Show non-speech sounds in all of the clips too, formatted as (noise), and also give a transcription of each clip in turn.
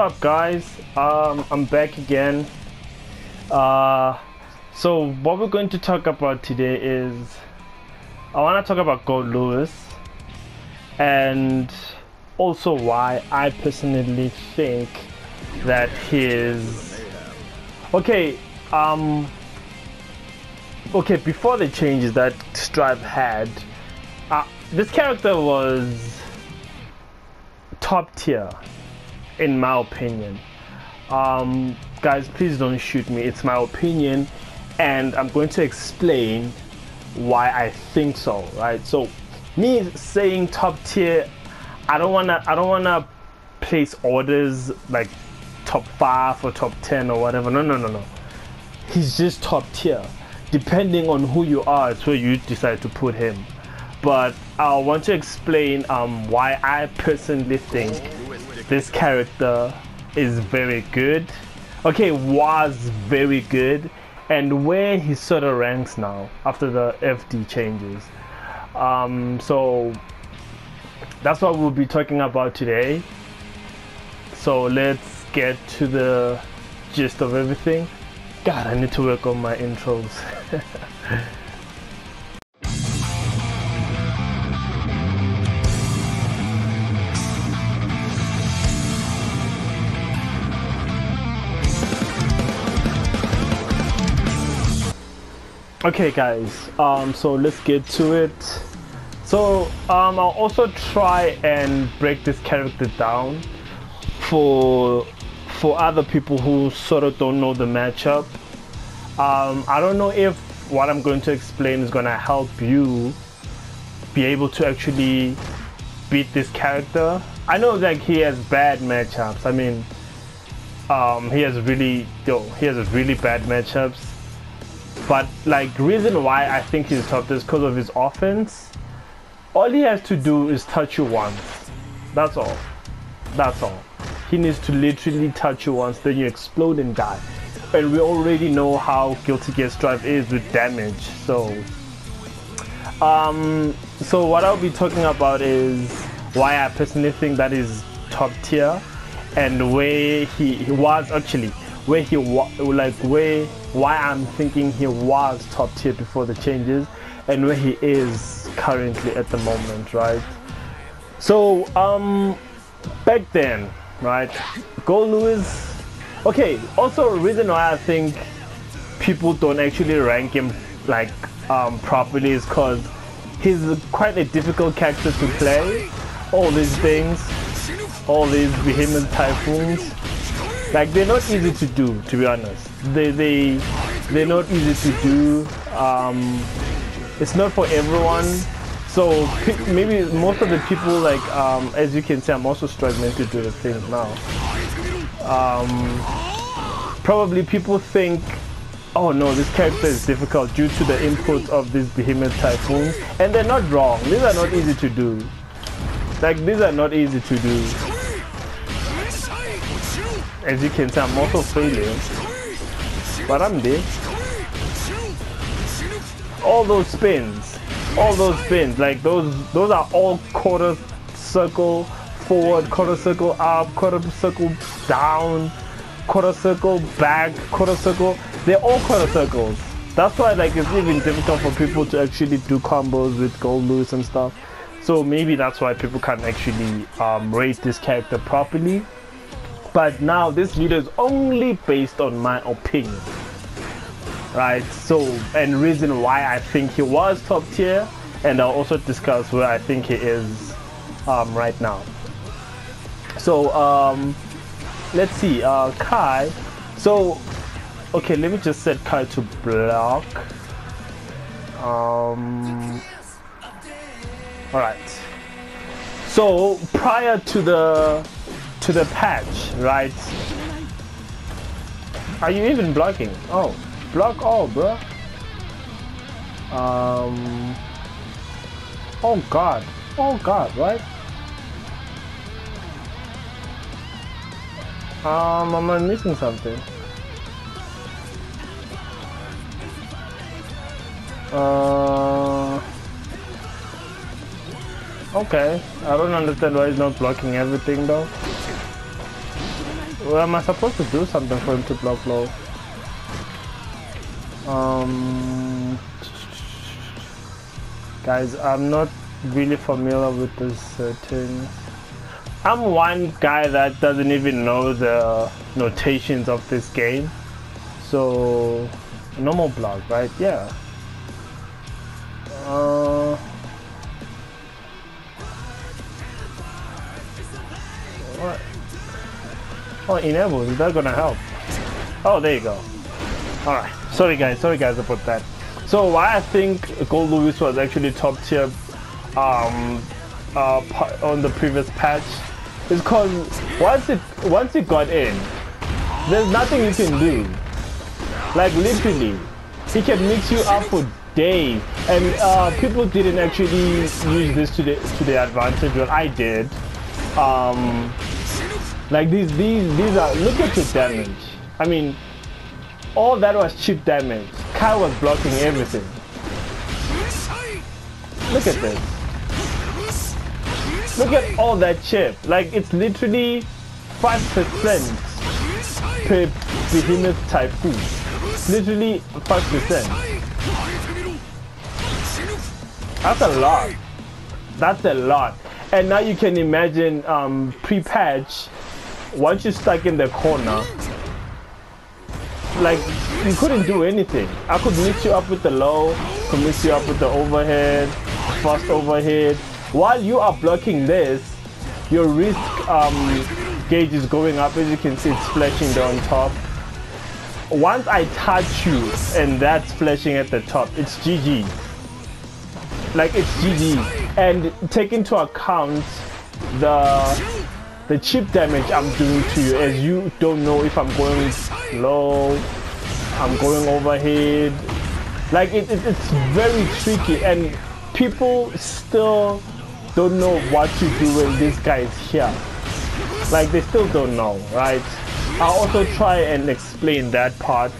up guys? Um, i'm back again. Uh, so what we're going to talk about today is i want to talk about Goldlewis and also why i personally think that his okay um okay before the changes that strive had uh, this character was top tier in my opinion. Um, guys, please don't shoot me. It's my opinion, and I'm going to explain why I think so. Right? So, me saying top tier, I don't wanna, I don't wanna place orders like top five or top ten or whatever. No, no, no, no. He's just top tier. Depending on who you are, it's where you decide to put him. But I want to explain um, why I personally think this character is very good. Okay, was very good, and where he sort of ranks now after the FD changes. Um, so that's what we'll be talking about today. So let's get to the gist of everything. God, I need to work on my intros. (laughs) okay guys um so let's get to it. So um i'll also try and break this character down for for other people who sort of don't know the matchup. Um i don't know if what i'm going to explain is going to help you be able to actually beat this character. I know that he has bad matchups. I mean um he has really yo he has really bad matchups but like reason why I think he's top is because of his offense. All he has to do is touch you once. That's all. That's all. He needs to literally touch you once, then you explode and die. And we already know how Guilty Gear Strive is with damage. So, um, so what I'll be talking about is why I personally think that is top tier, and where he, he was actually where he like where why I'm thinking he was top tier before the changes and where he is currently at the moment, right? So um back then, right? Goldlewis okay, also reason why I think people don't actually rank him like um properly is cause he's quite a difficult character to play. All these things, all these behemoth typhoons like they're not easy to do, to be honest. They they they're not easy to do. Um, it's not for everyone. So maybe most of the people, like um, as you can see, I'm also struggling to do the thing now. Um, probably people think, oh no, this character is difficult due to the input of these behemoth typhoons, and they're not wrong. These are not easy to do. Like these are not easy to do as you can see, I'm also failing. But I'm there. All those spins, all those spins, like those, those are all quarter circle forward, quarter circle up, quarter circle down, quarter circle back, quarter circle. They're all quarter circles. That's why like it's even difficult for people to actually do combos with Goldlewis and stuff. So maybe that's why people can't actually um, rate this character properly but now this video is only based on my opinion. Right so and reason why I think he was top tier and I'll also discuss where I think he is um, right now. So um, let's see uh, Ky. So okay let me just set Ky to block. Um, all right so prior to the to the patch, right? Are you even blocking? Oh, block all, bro. Um. Oh God. Oh God, right? Um, am I missing something? Uh. Okay, I don't understand why he's not blocking everything though. Well, am I supposed to do something for him to block low? Um, guys, I'm not really familiar with this setting. I'm one guy that doesn't even know the notations of this game. So, normal block, right? Yeah. Uh, what? Oh, is that gonna help? Oh, there you go. Alright, sorry guys, sorry guys about that. So why I think Goldlewis was actually top tier um, uh, on the previous patch is because once it once it got in, there's nothing you can do. Like literally, he can mix you up for days, and uh, people didn't actually use this to the to the advantage. Well, I did. Um, like these these these are look at the damage. I mean, all that was cheap damage. Ky was blocking everything. Look at this. Look at all that chip. Like it's literally 5% per behemoth typhoon. Literally 5%. That's a lot. That's a lot. And now you can imagine um, pre-patch, once you're stuck in the corner, like you couldn't do anything. I could mix you up with the low, could mix you up with the overhead, fast overhead, while you are blocking this, your risk um, gauge is going up. As you can see, it's flashing there on top. Once I touch you and that's flashing at the top, it's GG. Like it's GG. And take into account the the chip damage I'm doing to you as you don't know if I'm going low, I'm going overhead. Like it, it, it's very tricky and people still don't know what to do when this guy is here. Like they still don't know, right? I also try and explain that part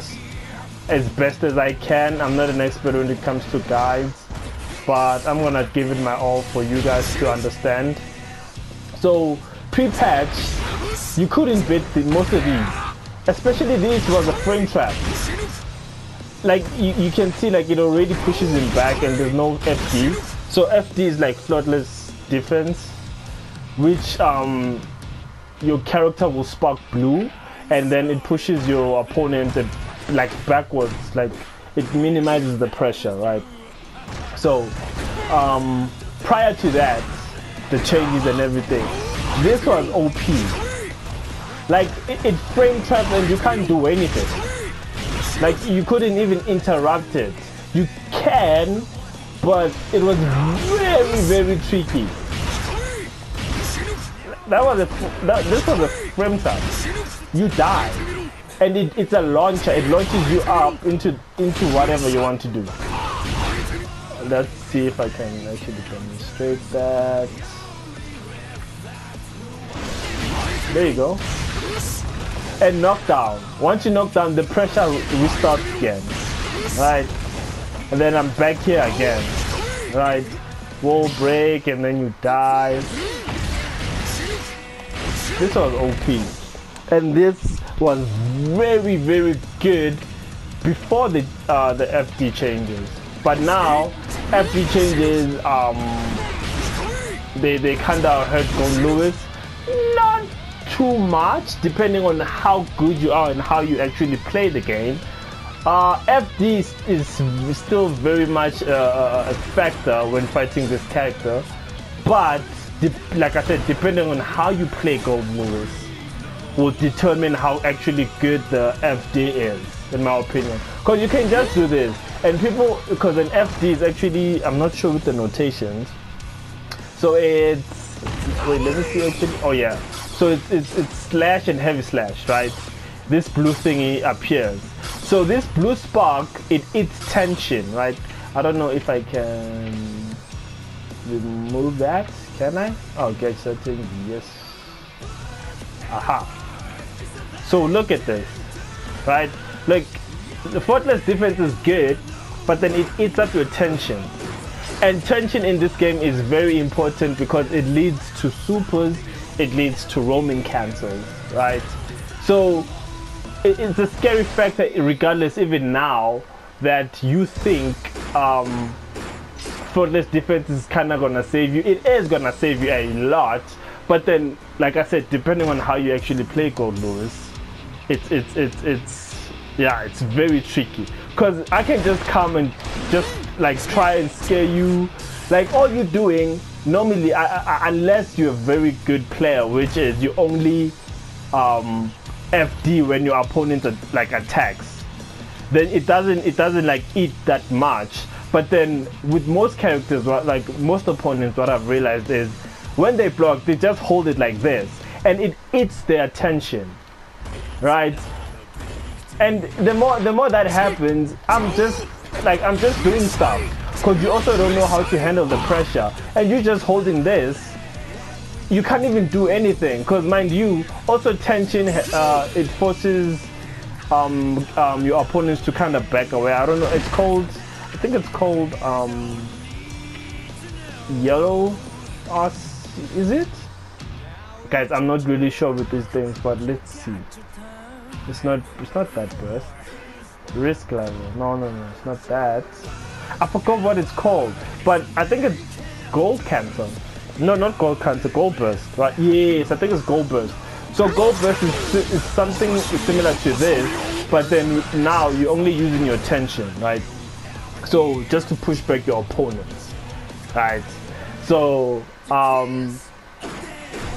as best as I can. I'm not an expert when it comes to guides, but I'm gonna give it my all for you guys to understand. So pre-patch, you couldn't beat the, most of these. Especially this was a frame trap. Like you, you can see like it already pushes him back and there's no FD. So FD is like faultless defense, which um, your character will spark blue, and then it pushes your opponent like backwards, like it minimizes the pressure, right? So um, prior to that, the changes and everything, this was OP. Like it, it frame trapped and you can't do anything. Like you couldn't even interrupt it. You can, but it was very, very tricky. That was a, that, this was a frame trap. You die. And it, it's a launcher. It launches you up into, into whatever you want to do. Let's see if I can actually demonstrate that. There you go. And knockdown. Once you knock down, the pressure restarts again. Right? And then I'm back here again. Right? Wall break and then you die. This was OP. And this was very, very good before the uh, the FD changes. But now, FD changes, um, they, they kind of hurt Goldlewis. Too much, depending on how good you are and how you actually play the game. Uh, FD is, still very much uh, a factor when fighting this character, but like I said, depending on how you play Goldlewis, will determine how actually good the FD is, in my opinion. Because you can just do this, and people, because an FD is actually, I'm not sure with the notations, so it's, wait, let me see actually, oh yeah, so it's, it's, it's slash and heavy slash, right? This blue thingy appears. So this blue spark, it eats tension, right? I don't know if I can remove that. Can I? Oh, get setting, yes. Aha. So look at this, right? Like, the faultless defense is good, but then it eats up your tension. And tension in this game is very important because it leads to supers, it leads to Roman cancels, right? So it's a scary fact that regardless, even now, that you think um, defense is kind of gonna save you. It is gonna save you a lot, but then, like I said, depending on how you actually play Goldlewis, it's it's it's it's yeah, it's very tricky. Cause I can just come and just like try and scare you. Like all you're doing normally, I, I, unless you're a very good player, which is you only um, FD when your opponent like attacks, then it doesn't it doesn't like eat that much. But then with most characters, like most opponents, what I've realized is when they block, they just hold it like this, and it eats their attention, right? And the more the more that happens, I'm just like I'm just doing stuff because you also don't know how to handle the pressure, and you're just holding this. You can't even do anything because, mind you, also tension uh, it forces um, um, your opponents to kind of back away. I don't know. It's called I think it's called um, Yellow Us. Is it? Guys, I'm not really sure with these things, but let's see. It's not. It's not that burst. Risk level. No, no, no. It's not that. I forgot what it's called, but I think it's gold cancer. No, not gold cancer. Gold burst. Right? Yes, I think it's gold burst. So gold burst is, is something similar to this, but then now you're only using your tension, right? So just to push back your opponents, right? So um,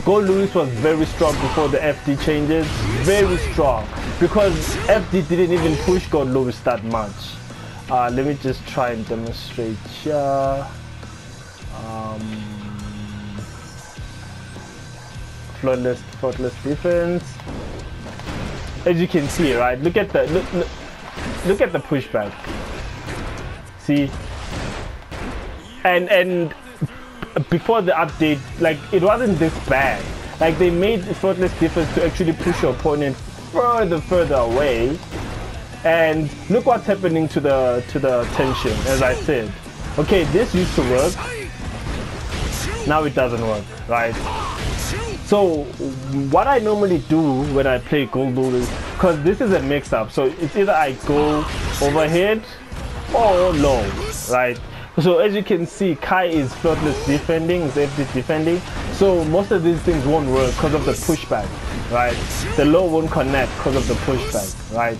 Goldlewis was very strong before the FD changes, very strong because FD didn't even push Goldlewis that much. Uh, let me just try and demonstrate here. Um, flawless, flawless defense. As you can see, right? Look at the look, look, look at the pushback. See? And and before the update, like it wasn't this bad. Like they made effortless defense to actually push your opponent further, further away. And look what's happening to the to the tension, as I said. Okay, this used to work. Now it doesn't work, right? So what I normally do when I play Gold is, because this is a mix-up, so it's either I go overhead or low, right? So as you can see, Ky is flawless defending, is defending. So most of these things won't work because of the pushback, right? The low won't connect because of the pushback, right?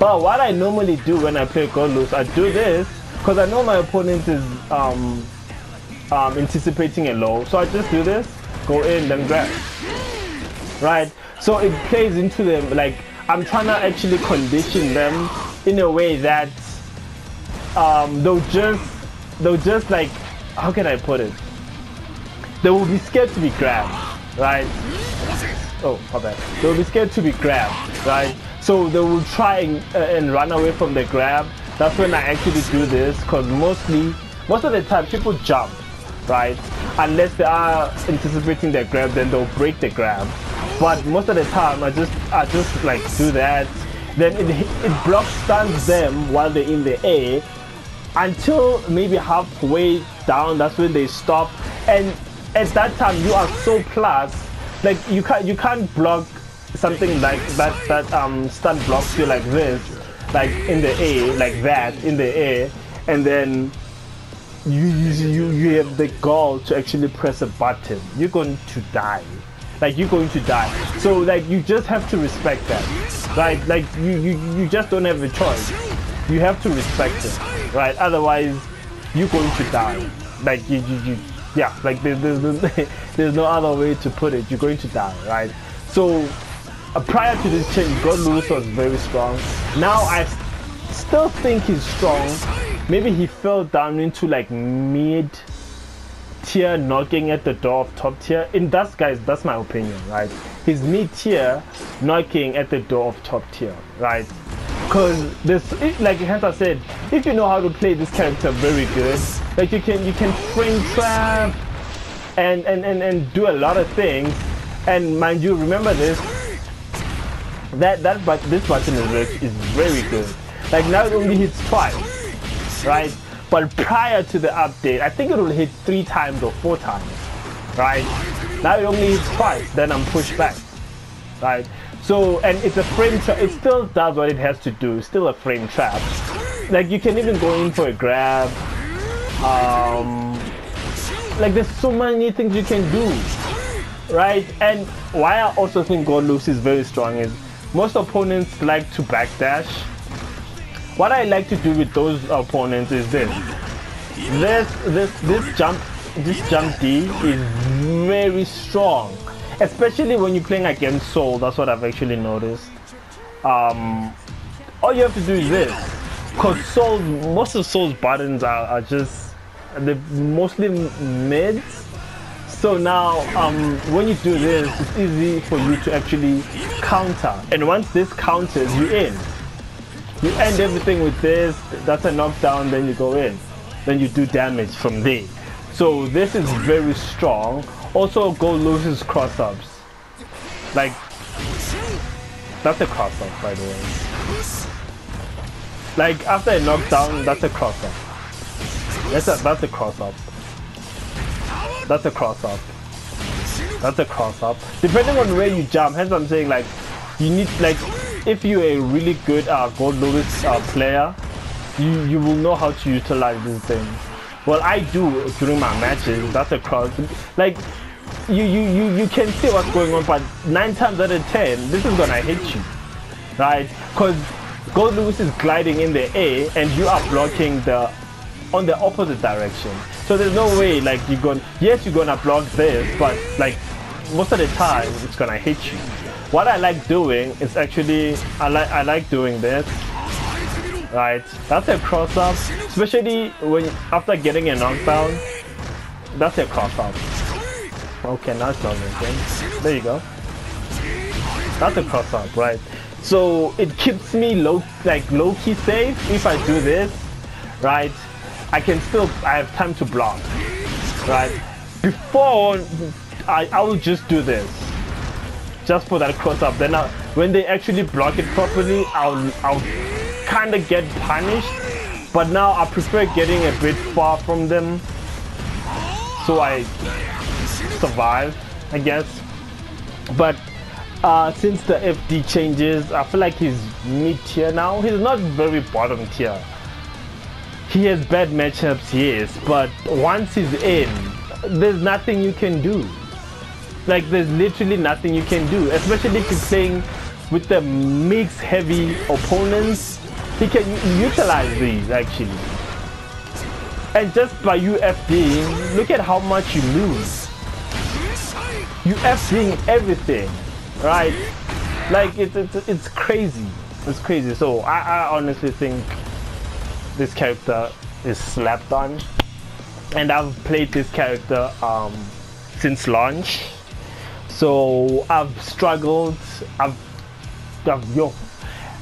But what I normally do when I play Goldlewis, I do this because I know my opponent is um, um, anticipating a low. So I just do this, go in, then grab, right? So it plays into them, like I'm trying to actually condition them in a way that um, they'll just they'll just like how can I put it? They will be scared to be grabbed, right? Oh, my bad. They'll be scared to be grabbed, right? So they will try and, uh, and run away from the grab. That's when I actually do this, because mostly, most of the time, people jump, right? Unless they are anticipating their grab, then they'll break the grab. But most of the time, I just, I just like do that. Then it, it blocks stuns them while they're in the air, until maybe halfway down that's when they stop and at that time you are so plus like you can't you can't block something like that that um stun blocks you like this like in the air like that in the air and then you you you have the goal to actually press a button. You're going to die. Like you're going to die. So like you just have to respect that. Right? Like you you, you just don't have a choice. You have to respect it. Right? Otherwise, you're going to die. Like you, you, you yeah, like there's, there's, (laughs) there's no other way to put it. You're going to die, right? So uh, prior to this change, Goldlewis was very strong. Now I still think he's strong. Maybe he fell down into like mid tier knocking at the door of top tier. In that guys, that's my opinion, right? He's mid tier knocking at the door of top tier, right? Because this, like Hunter said, if you know how to play this character very good, like you can you can frame trap and and and, and do a lot of things. And mind you, remember this. That that but this button is is very good. Like now it only hits twice, right? But prior to the update, I think it will hit three times or four times, right? Now it only hits twice, then I'm pushed back, right? So, and it's a frame trap. It still does what it has to do. It's still a frame trap. Like, you can even go in for a grab. Um, like, there's so many things you can do. Right? And why I also think Goldlewis is very strong is most opponents like to backdash. What I like to do with those opponents is this. This, this, this jump, this jump D is very strong especially when you're playing against Sol. That's what I've actually noticed. Um, all you have to do is this, because Sol, most of Sol's buttons are, are just they're mostly mids. So now, um, when you do this, it's easy for you to actually counter. And once this counters, you in. You end everything with this. That's a knockdown. Then you go in. Then you do damage from there. So this is very strong. Also, go loses cross ups. Like, that's a cross up, by the way. Like, after a knockdown, that's a cross up. That's a, that's a cross up. That's a cross up. That's a cross up. Depending on where you jump, hence I'm saying, like, you need, like, if you're a really good uh, Goldlewis uh, player, you, you will know how to utilize these things. Well, I do during my matches. That's a cross. Like, you, you, you, you can see what's going on, but nine times out of ten, this is gonna hit you, right? Because Goldlewis is gliding in the air, and you are blocking the on the opposite direction. So there's no way, like you're gonna. Yes, you're gonna block this, but like most of the time, it's gonna hit you. What I like doing is actually, I like I like doing this right? That's a cross up, especially when after getting a knockdown. That's a cross up. Okay, now it's not. There you go. That's a cross up, right? So it keeps me low, like low key safe. If I do this, right, I can still I have time to block, right? Before I I will just do this, just for that cross up. Then I, when they actually block it properly, I'll I'll kind of get punished, but now I prefer getting a bit far from them so I survive, I guess. But uh, since the FD changes, I feel like he's mid tier now. He's not very bottom tier. He has bad matchups, yes, but once he's in, there's nothing you can do. Like there's literally nothing you can do, especially if you're playing with the mix heavy opponents he can utilize these actually. And just by you FDing, look at how much you lose. You FDing everything, right? Like it's, it's, it's crazy. It's crazy. So I, I honestly think this character is slapped on. And I've played this character um, since launch. So I've struggled. I've, I've yo,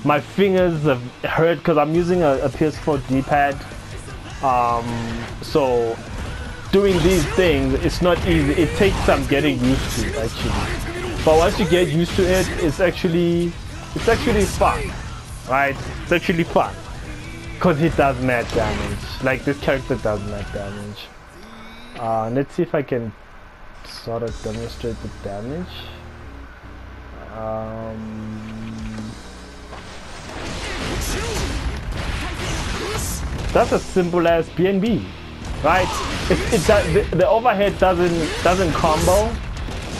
my fingers have hurt because I'm using a, a PS4 D-pad. Um, so doing these things, it's not easy. It takes some getting used to actually. But once you get used to it, it's actually it's actually fun, right? It's actually fun because he does mad damage. Like this character does mad damage. Uh, let's see if I can sort of demonstrate the damage. Um, That's as simple as BNB, right? It, it the, the overhead doesn't doesn't combo,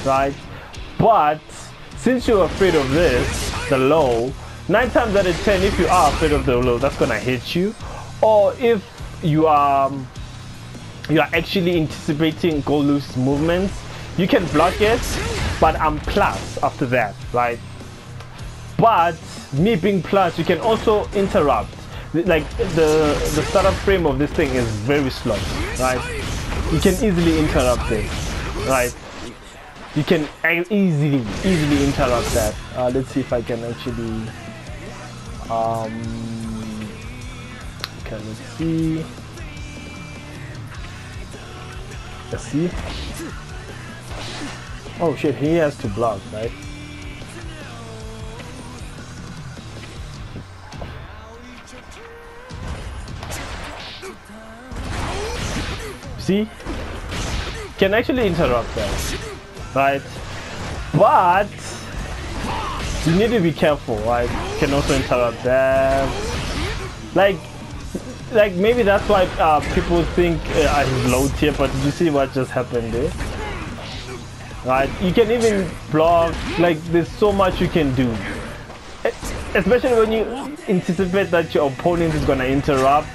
right? But since you're afraid of this, the low, nine times out of ten, if you are afraid of the low, that's gonna hit you. Or if you are you are actually anticipating Goldlewis movements, you can block it, but I'm plus after that, right? But me being plus, you can also interrupt like the the startup frame of this thing is very slow right you can easily interrupt it right you can easily easily interrupt that uh, let's see if I can actually um okay let's see let's see oh shit he has to block right See? Can actually interrupt that. Right? But you need to be careful. Right? You can also interrupt that. Like, like maybe that's why uh, people think uh, he's low tier. But did you see what just happened there? Right? You can even block. Like, there's so much you can do. Especially when you anticipate that your opponent is gonna interrupt,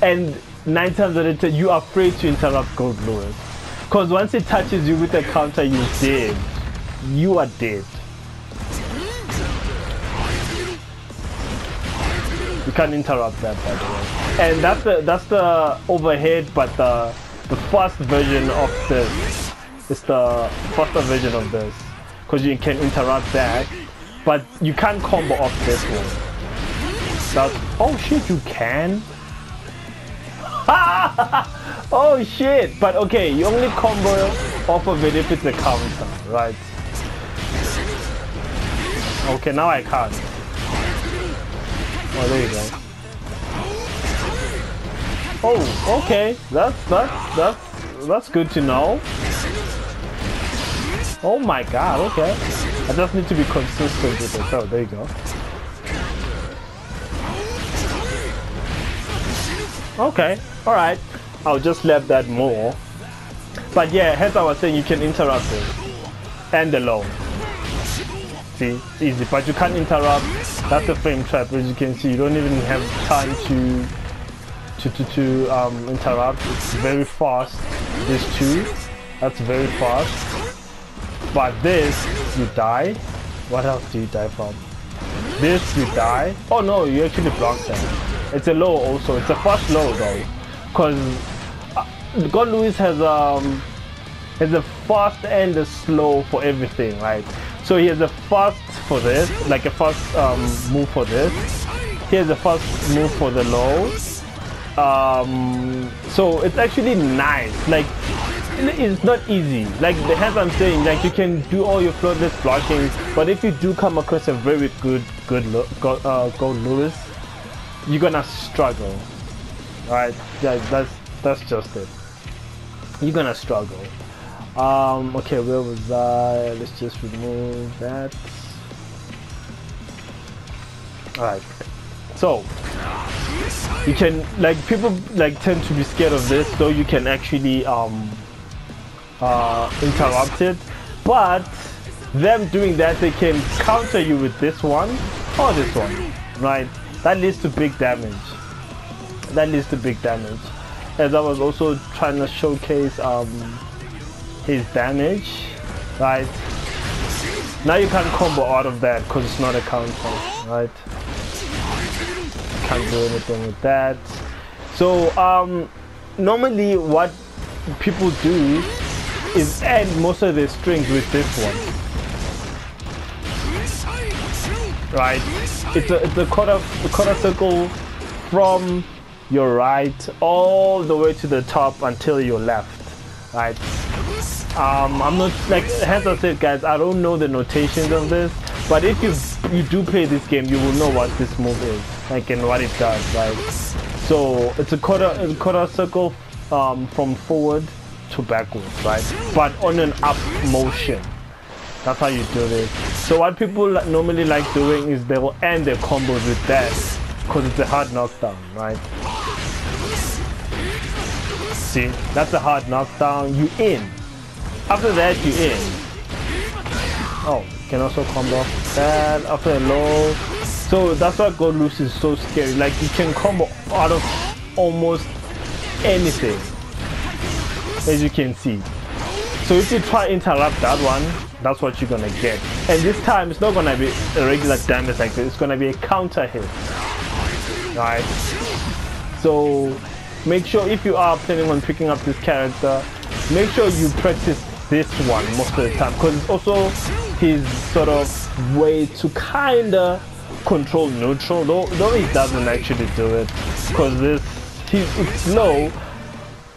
and nine times out of ten you are afraid to interrupt Goldlewis. Because once it touches you with a counter, you're dead. You are dead. You can't interrupt that by the way. And that's the that's the overhead but the the first version of this. It's the faster version of this. Because you can interrupt that. But you can't combo off this one. That's oh shit you can? (laughs) oh shit! But okay, you only combo off of it if it's a counter, right? Okay, now I can't. Oh, there you go. Oh, okay. That's that's that's that's good to know. Oh my god, okay. I just need to be consistent with it. Oh, there you go. Okay, alright. I'll just let that more. But yeah, as I was saying, you can interrupt it. And the See, easy. But you can't interrupt. That's a frame trap, as you can see. You don't even have time to to to, to um, interrupt. It's very fast. This too. That's very fast. But this, you die. What else do you die from? This, you die. Oh no, you actually blocked that. It's a low also. It's a fast low though. Because uh, Goldlewis has um has a fast and a slow for everything, right? So he has a fast for this, like a fast um, move for this. He has a fast move for the low. Um, so it's actually nice. Like it's not easy. Like the as I'm saying, like you can do all your faultless blocking, but if you do come across a very good good go, uh, Goldlewis, you're gonna struggle. Alright, that's that's just it. You're gonna struggle. Um, okay, where was I? Let's just remove that. Alright. So you can like people like tend to be scared of this though you can actually um uh interrupt it but them doing that they can counter you with this one or this one right that leads to big damage that leads to big damage as I was also trying to showcase um his damage right? Now you can't combo out of that because it's not a counter right? Can't do anything with that. So um normally what people do is add most of the strings with this one. Right? It's a, it's a quarter, a quarter circle from your right all the way to the top until your left right um, I'm not like as I said guys. I don't know the notations of this but if you you do play this game you will know what this move is like and what it does right? So it's a quarter a quarter circle um, from forward to backwards right? But on an up motion. That's how you do this. So what people normally like doing is they will end their combos with that because it's a hard knockdown right? See? That's a hard knockdown. You in after that, you in. Oh, can also combo that after a low. So that's why Goldlewis is so scary. Like you can combo out of almost anything, as you can see. So if you try interrupt that one, that's what you're gonna get. And this time it's not gonna be a regular damage like this. It's gonna be a counter hit. Right. So make sure if you are planning on picking up this character, make sure you practice this one most of the time because it's also his sort of way to kind of control neutral. Though, though he doesn't actually do it because this he's slow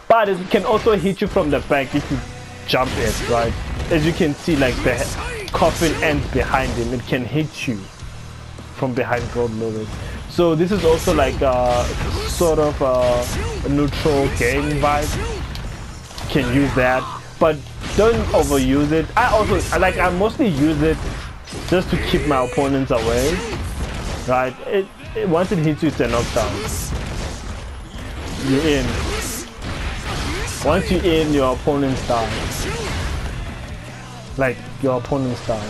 but it can also hit you from the back if you jump it right? As you can see like the coffin ends behind him. It can hit you from behind Goldlewis so this is also like a sort of a neutral game vibe. Can use that. But don't overuse it. I also like I mostly use it just to keep my opponents away. Right? It, it once it hits you, it's a knockdown. You're in. Once you're in, your opponent's down. Like your opponent's down.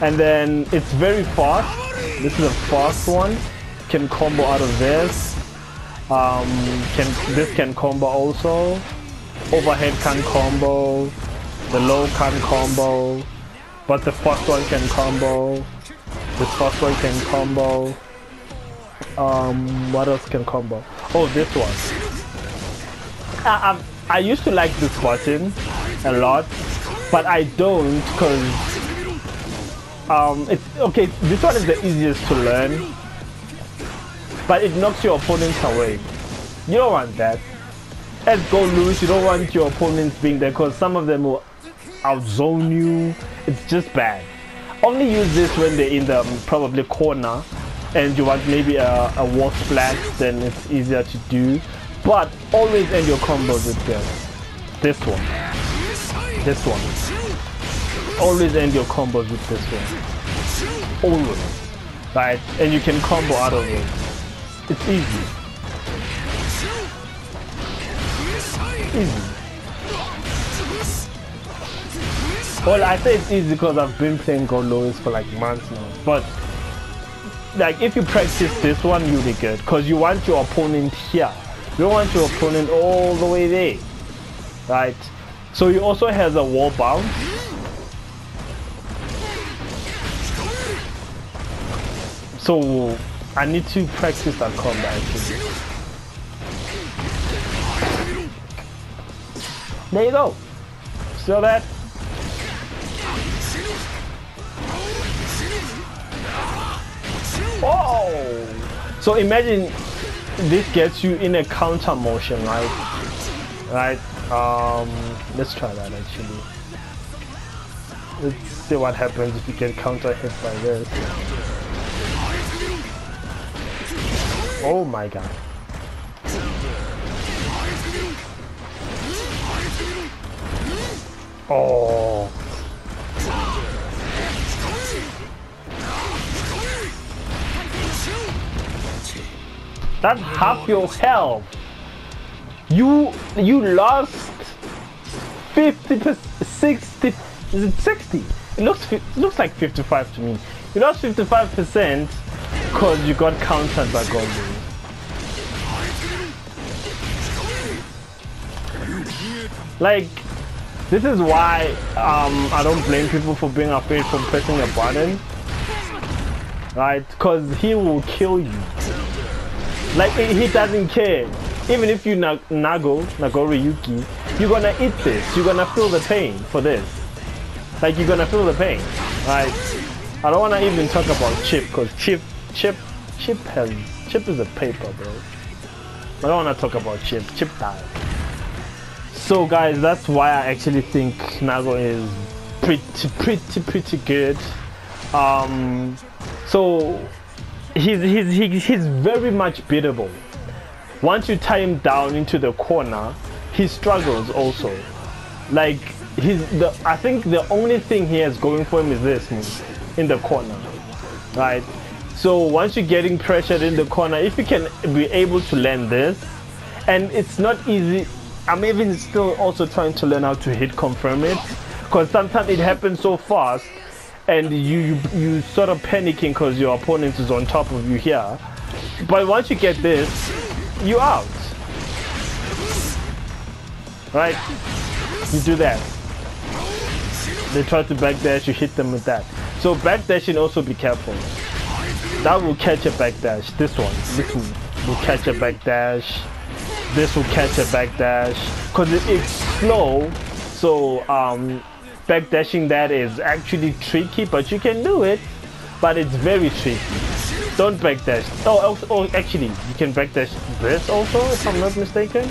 And then it's very fast. This is a fast one. Can combo out of this. Um, can this can combo also. Overhead can combo. The low can combo. But the first one can combo. The first one can combo. Um, what else can combo? Oh, this one. I, I, I used to like this button a lot, but I don't because um, it's okay. This one is the easiest to learn, but it knocks your opponents away. You don't want that. As Goldlewis, you don't want your opponents being there because some of them will outzone you. It's just bad. Only use this when they're in the um, probably corner and you want maybe a, a wall splat, then it's easier to do. But always end your combos with this. This one. This one. Always end your combos with this one. Always. Right? And you can combo out of it. It's easy. Easy. Well, I say it's easy because I've been playing Goldlewis for like months now. But like if you practice this one, you'll be good. Because you want your opponent here. You don't want your opponent all the way there. Right? So he also has a wall bounce. So I need to practice that combo actually. There you go. Still that? Oh! So imagine this gets you in a counter motion, right? Right? Um, let's try that actually. Let's see what happens if you get counter hit by this. Oh my god. Oh. That's half your health. You you lost 50 60 is it 60? It looks it looks like 55 to me. You lost 55% because you got countered by Goldberg. Like this is why um, I don't blame people for being afraid from pressing a button. Right? Because he will kill you. Like he doesn't care. Even if you na Nago, Nagoriyuki, you're gonna eat this. You're gonna feel the pain for this. Like you're gonna feel the pain. Right? I don't wanna even talk about Chipp because Chipp Chipp Chipp has Chipp is a paper bro. I don't wanna talk about Chipp. Chipp died. So guys, that's why I actually think Nago is pretty, pretty, pretty good. Um, so he's, he's, he's, he's very much beatable. Once you tie him down into the corner, he struggles also. Like he's the, I think the only thing he has going for him is this move in the corner, right? So once you're getting pressured in the corner, if you can be able to land this, and it's not easy I'm even still also trying to learn how to hit confirm it because sometimes it happens so fast and you you, you sort of panicking because your opponent is on top of you here. But once you get this you out. Right? You do that. They try to backdash you hit them with that. So backdashing also be careful. That will catch a backdash. This one. This one will catch a backdash. This will catch a backdash. Because it, it's slow. So um, backdashing that is actually tricky but you can do it. But it's very tricky. Don't backdash. Oh, oh, oh actually you can backdash this also if I'm not mistaken.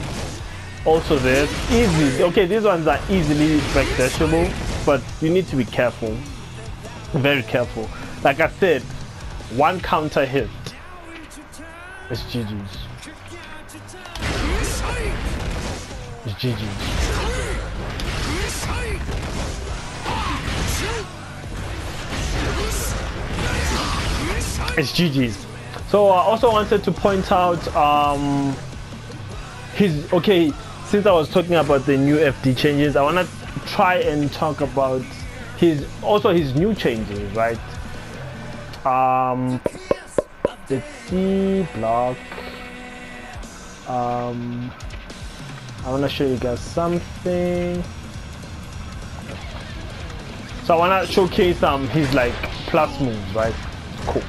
Also this. Easy. Okay these ones are easily backdashable but you need to be careful. Very careful. Like I said one counter hit is GG's It's GG. It's GG's. So I also wanted to point out um, his okay. Since I was talking about the new FD changes, I want to try and talk about his also his new changes, right? Um, let's see block. Um, I want to show you guys something. So I want to showcase um his like plus moves, right? Cool.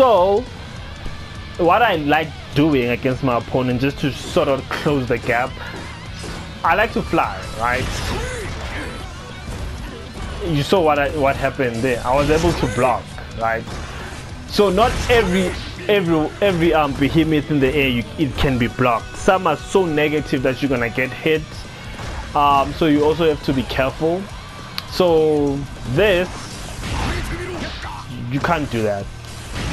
So what I like doing against my opponent just to sort of close the gap, I like to fly, right? You saw what I, what happened there. I was able to block, right? So not every every every um behemoth in the air you, it can be blocked. Some are so negative that you're gonna get hit. Um, so you also have to be careful. So this you can't do that.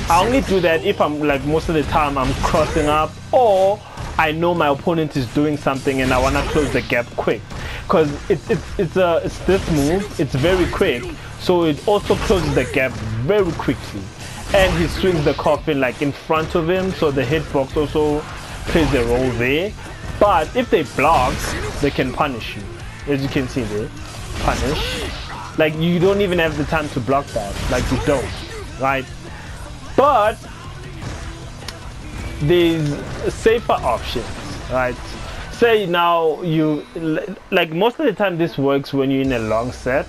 I only do that if I'm like most of the time I'm crossing up or I know my opponent is doing something and I want to close the gap quick. Because it's it's it's a it's this move it's very quick so it also closes the gap very quickly. And he swings the coffin like in front of him so the hitbox also plays a role there. But if they block they can punish you. As you can see there punish. Like you don't even have the time to block that. Like you don't right but there's safer options, right? Say now you like most of the time this works when you're in a long set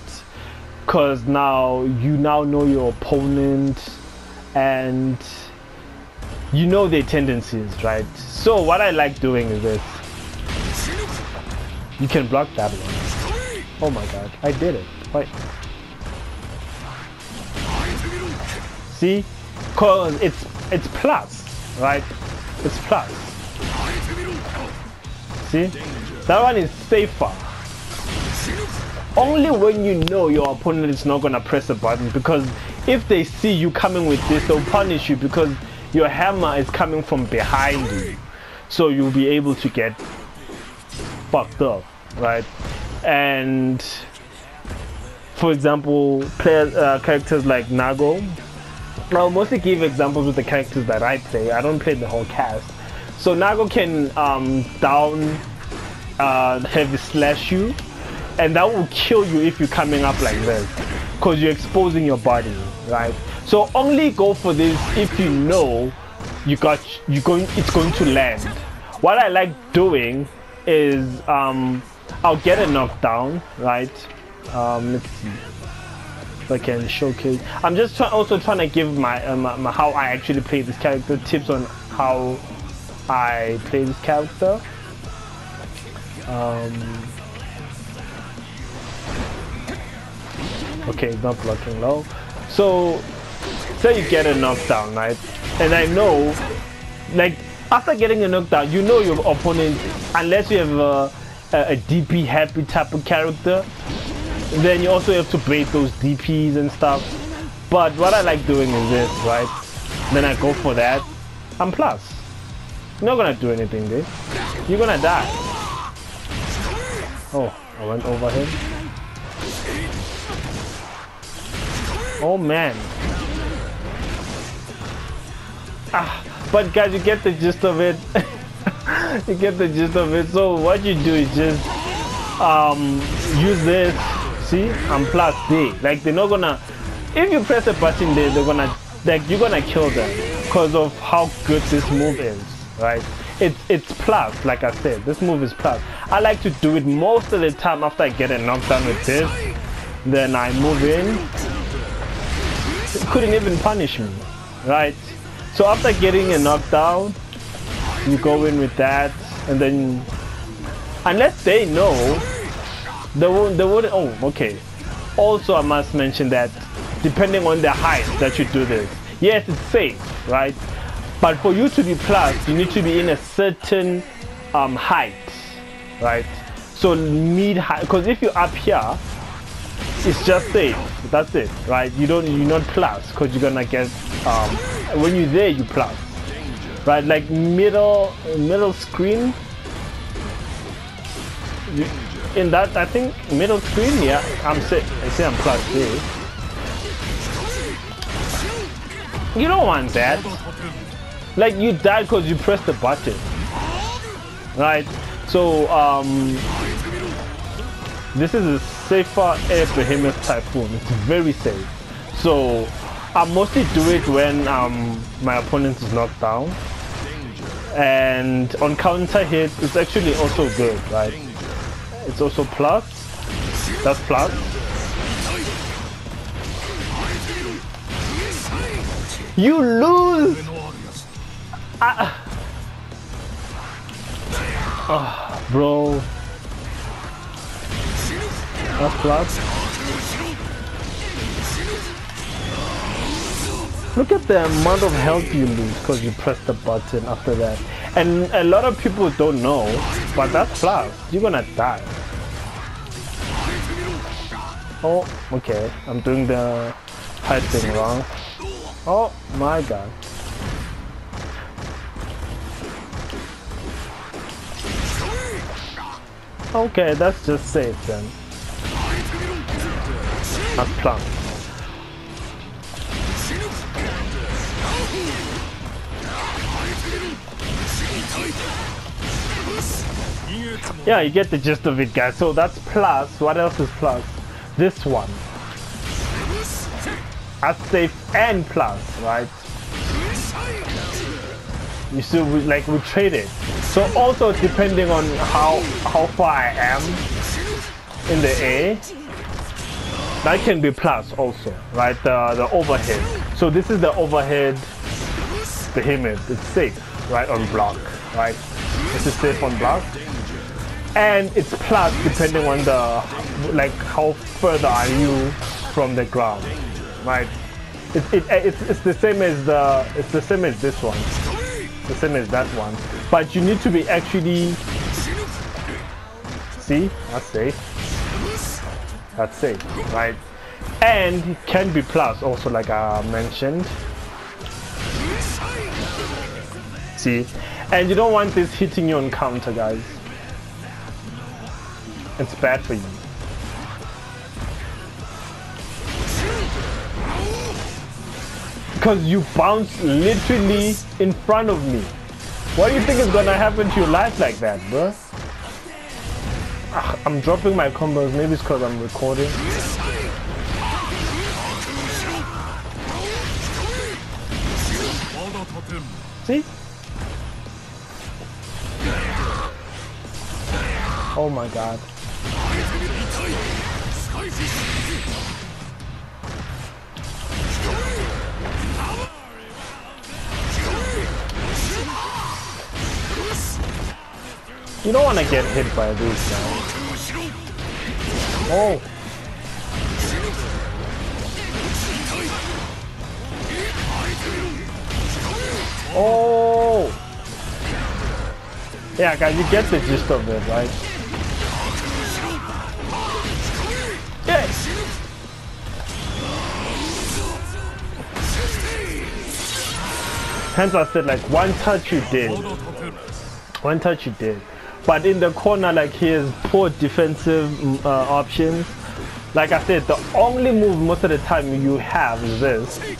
because now you now know your opponent and you know their tendencies, right? So what I like doing is this. You can block that one. Oh my god, I did it. Wait. See? Cause it's it's plus, right? It's plus. See? That one is safer. Only when you know your opponent is not gonna press a button because if they see you coming with this, they'll punish you because your hammer is coming from behind you. So you'll be able to get fucked up, right? And for example, players, uh, characters like Nago, I'll mostly give examples with the characters that I play. I don't play the whole cast. So Nago can um, down uh, heavy slash you, and that will kill you if you're coming up like this, because you're exposing your body, right? So only go for this if you know you got you going it's going to land. What I like doing is um, I'll get a knockdown, right? Um, let's see. I can showcase. I'm just try also trying to give my, uh, my, my, how I actually play this character, tips on how I play this character. Um, okay, not blocking low. So, say you get a knockdown, right? And I know, like, after getting a knockdown, you know your opponent, unless you have a, a, a DP happy type of character, then you also have to bait those DPs and stuff. But what I like doing is this, right? Then I go for that. I'm plus. You're not gonna do anything, dude. You're gonna die. Oh, I went over him. Oh man. Ah, but guys, you get the gist of it. (laughs) you get the gist of it. So what you do is just um, use this I'm plus D. Like they're not gonna. If you press a button there, they're gonna like you're gonna kill them because of how good this move is, right? It's it's plus, like I said. This move is plus. I like to do it most of the time after I get a knockdown with this. Then I move in. It couldn't even punish me, right? So after getting a knockdown, you go in with that, and then unless they know they would, they would, oh, okay. Also, I must mention that depending on the height that you do this, yes, it's safe, right? But for you to be plus, you need to be in a certain um, height, right? So mid height, because if you're up here, it's just safe. That's it, right? You don't, you're not plus, because you're gonna get, um, when you're there, you plus, right? Like middle, middle screen, you, in that I think middle screen yeah I'm sick. I see I'm plus D you don't want that. Like you died because you pressed the button. Right? So um this is a safer air behemoth typhoon. It's very safe. So I mostly do it when um my opponent is knocked down. And on counter hit it's actually also good, right? It's also plus. That's plus. You lose! Ah. Oh, bro. That's plus. Look at the amount of health you lose because you press the button after that. And a lot of people don't know, but that's plus. You're gonna die. Oh, okay. I'm doing the height thing wrong. Oh my god. Okay, that's just safe then. Not plump. Yeah, you get the gist of it guys. So that's plus. What else is plus? This one as safe and plus, right? You see, we, like we traded. So also depending on how how far I am in the air, that can be plus also, right? The the overhead. So this is the overhead behemoth. It's safe, right, on block, right? This is safe on block. And it's plus depending on the like how further are you from the ground right? It, it, it's, it's the same as the it's the same as this one, the same as that one. But you need to be actually see that's safe. That's safe, right? And it can be plus also like I mentioned. And you don't want this hitting you on counter, guys. It's bad for you. Because you bounced literally in front of me. What do you think is gonna happen to your life like that, bro? Ugh, ah, I'm dropping my combos. Maybe it's because I'm recording. See? Oh my god. You don't want to get hit by these guys. Oh. Oh. Yeah, guys, you get the gist of it, right? Hence I said like one touch you did. One touch you did. But in the corner, like he has poor defensive mm, uh, options. Like I said, the only move most of the time you have is this.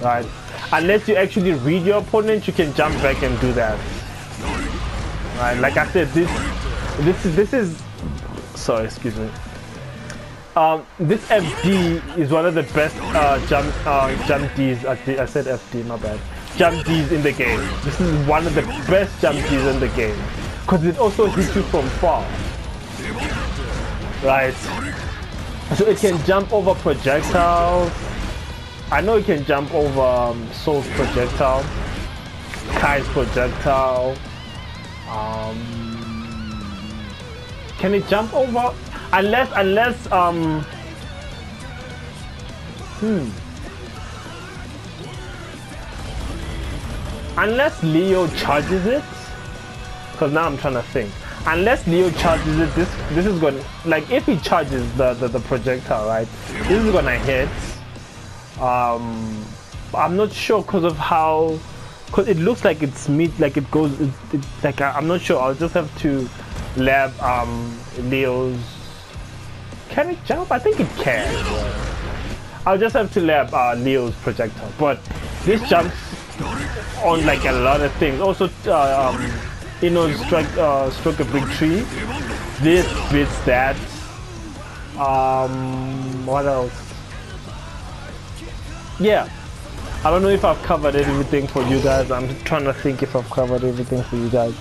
Right? Unless you actually read your opponent, you can jump back and do that. Right? Like I said, this this is this is sorry, excuse me. Um, this FD is one of the best uh, jump uh, jump Ds. I said FD, my bad. Jump Ds in the game. This is one of the best jump Ds in the game. Because it also hits you from far. Right. So it can jump over projectiles. I know it can jump over um, Sol's projectile. Ky's projectile. Um, can it jump over? Unless, unless, um, hmm. Unless Leo charges it, because now I'm trying to think. Unless Leo charges it, this this is going like if he charges the, the, the projectile, right? This is gonna hit. Um, I'm not sure because of how, because it looks like it's meat, like it goes, it, it, like I, am not sure. I'll just have to lab um Leo's. Can it jump? I think it can. I'll just have to lab uh, Leo's projectile, but this jumps on like a lot of things. Also, uh, um, you know, strike, uh, stroke a big tree. This beats that. Um, what else? Yeah, I don't know if I've covered everything for you guys. I'm trying to think if I've covered everything for you guys.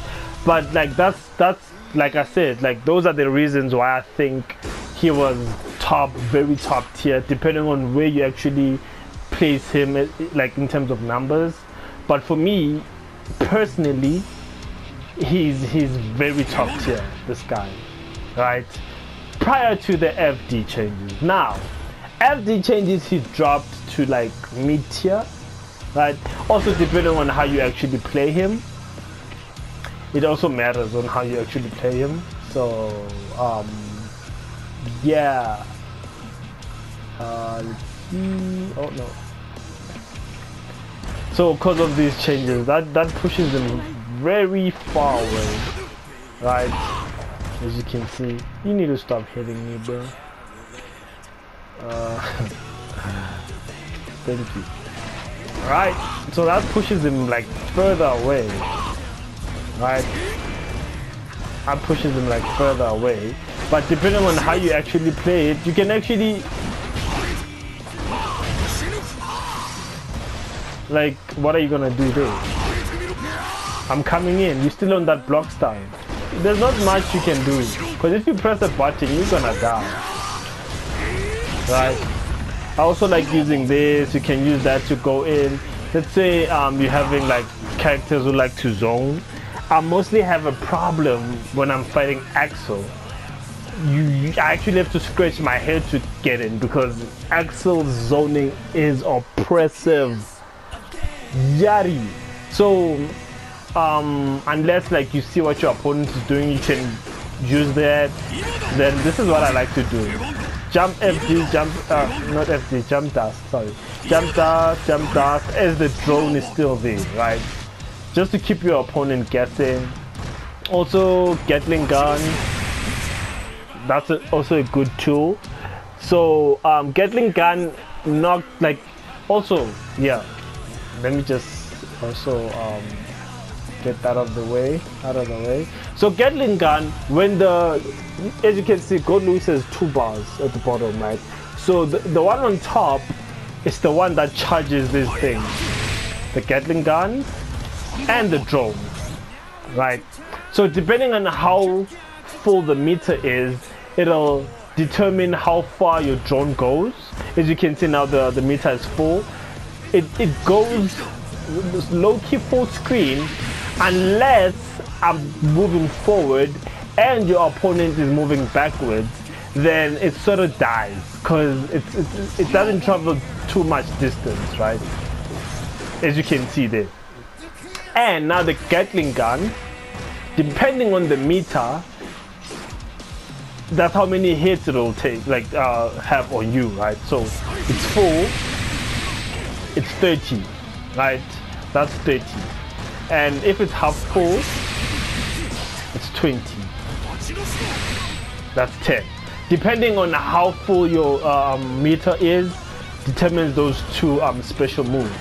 But like that's that's like I said, like those are the reasons why I think he was top, very top tier, depending on where you actually place him, eh, like in terms of numbers. But for me, personally, he's he's very top tier. This guy, right? Prior to the FD changes, now FD changes, he dropped to like mid tier, right? Also depending on how you actually play him. It also matters on how you actually play him. So um, yeah. Uh, let's see. Oh no. So because of these changes, that that pushes them very far away, right? As you can see, you need to stop hitting me, bro. Uh, (laughs) thank you. Right, so that pushes him like further away, right? That pushes him like further away. But depending on how you actually play it, you can actually like what are you gonna do there? I'm coming in, you're still on that block style. There's not much you can do. Because if you press the button, you're gonna die. Right? I also like using this, you can use that to go in. Let's say um, you're having like characters who like to zone. I mostly have a problem when I'm fighting Axl you, I actually have to scratch my head to get in because Axl's zoning is oppressive. Yari. So um, unless like you see what your opponent is doing, you can use that. Then this is what I like to do. Jump FD, jump, uh, not FD, jump dash, sorry. Jump dash, jump dash as the drone is still there, right? Just to keep your opponent guessing. Also, Gatling gun, that's a, also a good tool. So um, Gatling gun knocked like also yeah. Let me just also um, get that out of the way, out of the way. So Gatling gun, when the as you can see, Goldlewis has two bars at the bottom, right? So the, the one on top is the one that charges this thing, the Gatling gun and the drone, right? So depending on how full the meter is, it'll determine how far your drone goes. As you can see now the, the meter is full. It, it goes low-key full screen unless I'm moving forward and your opponent is moving backwards then it sort of dies because it's, it doesn't travel too much distance right? As you can see there. And now the Gatling gun depending on the meter that's how many hits it'll take, like uh, have on you, right? So it's full, it's 30, right? That's 30. And if it's half full, it's 20. That's 10. Depending on how full your um, meter is, determines those two um, special moves.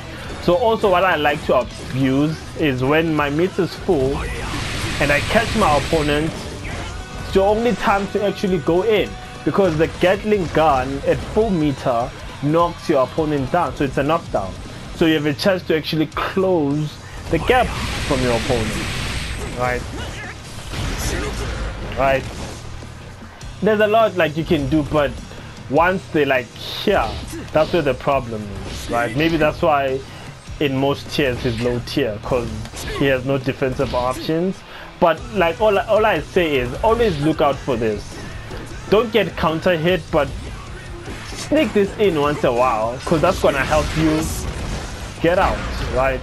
So also what I like to abuse is when my meter is full and I catch my opponent It's the only time to actually go in because the Gatling gun at full meter knocks your opponent down, so it's a knockdown. So you have a chance to actually close the gap from your opponent, right? Right. There's a lot like you can do, but once they like here, that's where the problem is, right? Maybe that's why in most tiers he's low tier because he has no defensive options but like all, all I say is always look out for this. Don't get counter hit, but sneak this in once a while because that's gonna help you get out, right?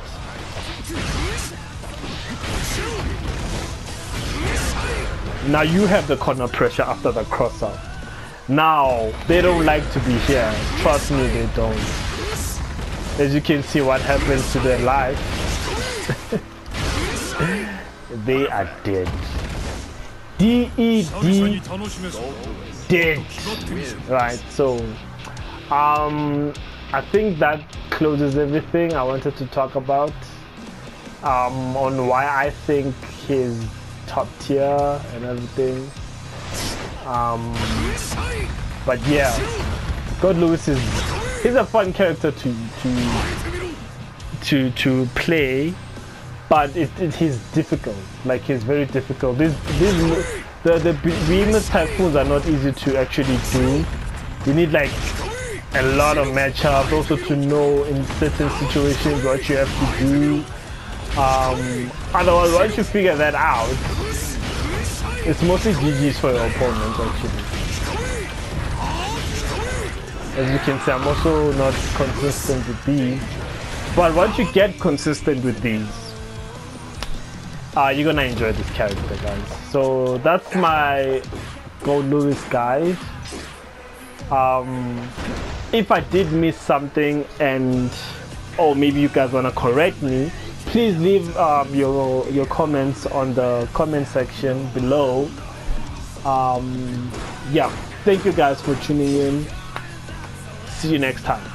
Now you have the corner pressure after the cross up. Now, they don't like to be here. Trust me, they don't. As you can see what happens to their life. (laughs) they are dead. D-E-D dead. Right, so um I think that closes everything I wanted to talk about um, on why I think he's top tier and everything. Um, but yeah, Goldlewis is he's a fun character to to to to play, but it, it he's difficult. Like he's very difficult. These these the the behemoth typhoons are not easy to actually do. You need like a lot of matchups also to know in certain situations what you have to do. Um, otherwise, once you figure that out, it's mostly GG's for your opponent actually. As you can see, I'm also not consistent with these. But once you get consistent with these, uh, you're gonna enjoy this character, guys. So that's my Goldlewis guide. Um, if I did miss something and or maybe you guys wanna correct me, please leave um, your your comments on the comment section below. Um, yeah, thank you guys for tuning in. See you next time.